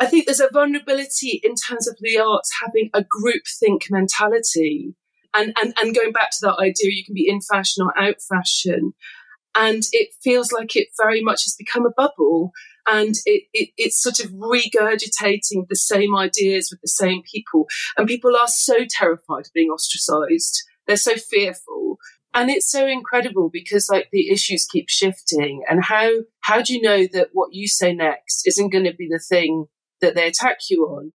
I think there's a vulnerability in terms of the arts having a group think mentality. And, and, and going back to that idea, you can be in fashion or out fashion. And it feels like it very much has become a bubble and it, it, it's sort of regurgitating the same ideas with the same people. And people are so terrified of being ostracized. They're so fearful. And it's so incredible because like the issues keep shifting and how, how do you know that what you say next isn't going to be the thing that they attack you on?